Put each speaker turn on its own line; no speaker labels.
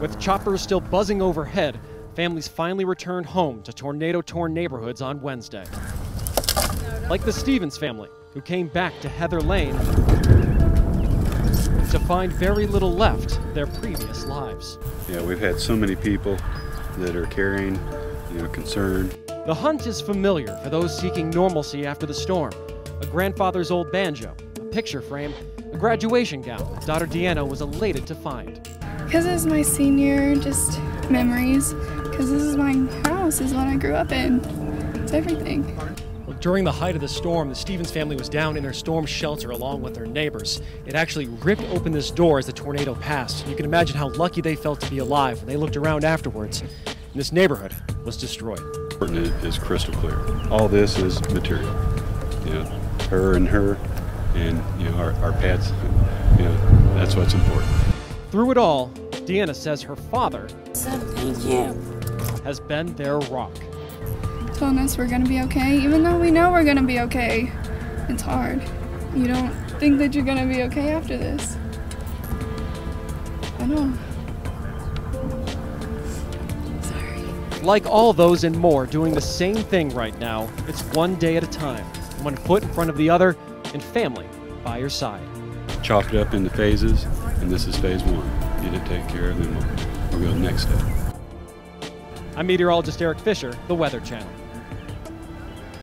With choppers still buzzing overhead, families finally returned home to tornado torn neighborhoods on Wednesday. Like the Stevens family, who came back to Heather Lane to find very little left of their previous lives.
Yeah, we've had so many people that are carrying, you know, concern.
The hunt is familiar for those seeking normalcy after the storm. A grandfather's old banjo, picture frame, a graduation gown that daughter Deanna was elated to find.
Because it's my senior, just memories. Because this is my house, is what I grew up in. It's everything.
Well, during the height of the storm, the Stevens family was down in their storm shelter along with their neighbors. It actually ripped open this door as the tornado passed. You can imagine how lucky they felt to be alive when they looked around afterwards. And this neighborhood was destroyed.
And it is crystal clear. All this is material. Yeah, her and her, and you know our, our pets. You know, that's what's important.
Through it all, Deanna says her father
Thank you.
has been their rock.
Telling us we're gonna be okay, even though we know we're gonna be okay. It's hard. You don't think that you're gonna be okay after this. I know. Sorry.
Like all those in Moore doing the same thing right now, it's one day at a time, one foot in front of the other, and family by your side.
Chop it up into phases, and this is phase one. Get it taken care of, then we'll, we'll go next step.
I'm meteorologist Eric Fisher, the Weather Channel.